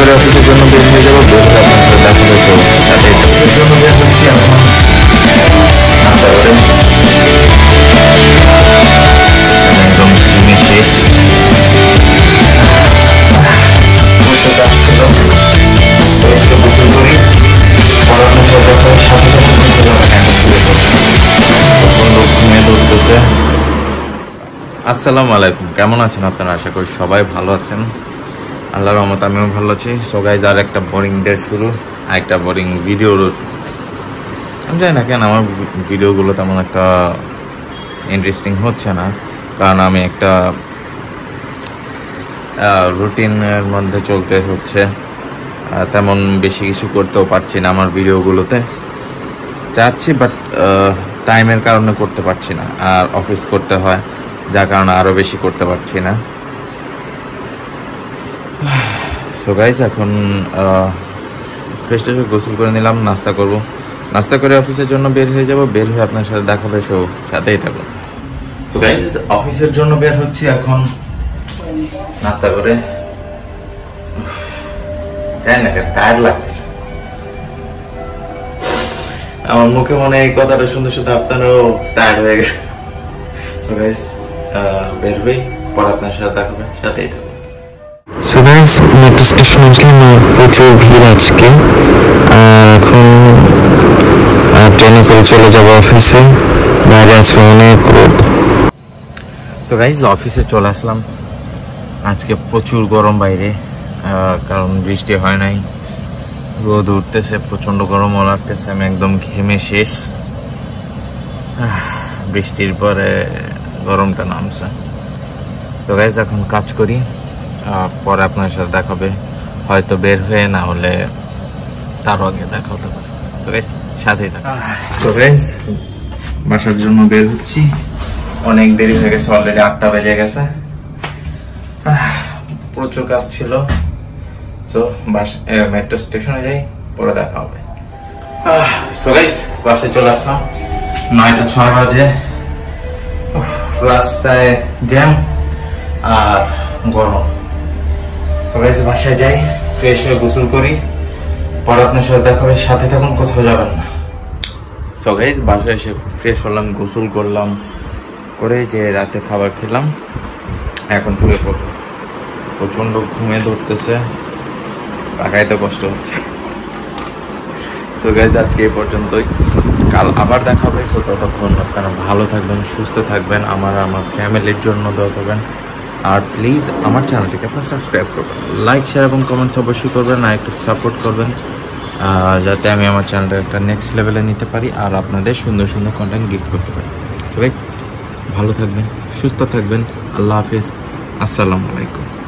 করে অফিসের জন্য বের হয়ে যাব, বের হয়ে আপনার দেখা। এর জন্য বের হচ্ছি ঘুমে আসসালামু আলাইকুম, কেমন আছেন আপনারা আশা করি সবাই ভালো আছেন আল্লাহর রহমত আমিও ভালো আছি। সো গাইজ আর একটা বোরিং ডে শুরু, আর একটা বোরিং ভিডিও আমি জানি না কেন, আমার ভিডিওগুলো তেমন একটা ইন্টারেস্টিং হচ্ছে না, কারণ আমি একটা রুটিনের মধ্যে চলতে হচ্ছে। তেমন বেশি কিছু করতেও পারছি না আমার ভিডিওগুলোতে চাচ্ছি বাট টাইমের কারণে করতে পারছি না, আর অফিস করতে হয়, যার কারণে আরও বেশি করতে পারছি না। সো গাইজ এখন ফ্রেশ ট্রেশ গোসল করে নিলাম, নাস্তা করব। নাস্তা করে অফিসের জন্য বের হয়ে যাব, বের হয়ে আপনার সাথে দেখা সো সাথেই থাকুন। সো গাইজ অফিসের জন্য বের হচ্ছি এখন, নাস্তা করে। জানি না টায়ার্ড লাগতেছে। আমার মুখে মনে এই কথাটা শুনতে শুনতে আপনারও টায়ার্ড হয়ে গেছে। বের হই, পরে আপনার সাথে দেখা হবে, সাথেই থাকুন। সো গাইস মেট্রো স্টেশন আসলাম আর প্রচুর ভিড় আজকে এখন ট্রেনে করে চলে যাব অফিসে বাইরে আজকে অনেক রোদ তো গাইজ অফিসে চলে আসলাম। আজকে প্রচুর গরম বাইরে কারণ বৃষ্টি হয় নাই। রোদ উঠতেছে প্রচণ্ড গরমও লাগতেছে, আমি একদম ঘেমে শেষ। বৃষ্টির পরে গরমটা নামছে। তো গাইজ এখন কাজ করি। পরে আপনার সাথে দেখাবে হয়তো বের হয়ে না হলে তারও আগে দেখা হতে পারে। তো গাইজ সাথেই থাকা তো গাইজ বাসার জন্য বের হচ্ছি। অনেক দেরি হয়ে গেছে অলরেডি আটটা বেজে গেছে। প্রচুর কাজ ছিল। তো বাস মেট্রো স্টেশনে যাই, পরে দেখা হবে। সো গাইস বাসে চলে আসলাম। নয়টা ছয় বাজে। রাস্তায় জ্যাম আর গরম। গাইস বাসায় যাই ফ্রেশ হয়ে গোসল করি। পরে আপনার সাথে দেখা হবে, সাথে থাকুন, কোথাও যাবেন না। সো গাইস বাসায় এসে ফ্রেশ হলাম, গোসল করলাম, করে যে রাতে খাবার খেলাম, এখন শুয়ে পড়ব প্রচণ্ড ঘুমে ধরতেছে তাকাইতে কষ্ট হচ্ছে। সো আজকে এই পর্যন্তই। কাল আবার দেখা হবে সো ততক্ষণ আপনারা ভালো থাকবেন, সুস্থ থাকবেন, আমার আমার ফ্যামিলির জন্য দোয়া করবেন। আর প্লিজ আমার চ্যানেলটিকে আপনার সাবস্ক্রাইব করবেন। লাইক শেয়ার এবং কমেন্টস অবশ্যই করবেন আর একটু সাপোর্ট করবেন যাতে আমি আমার চ্যানেলটা একটা নেক্সট লেভেলে নিতে পারি আর আপনাদের সুন্দর সুন্দর কন্টেন্ট গিফট করতে পারি। সো ভালো থাকবেন, সুস্থ থাকবেন। আল্লাহ হাফিজ। আসসালামু আলাইকুম।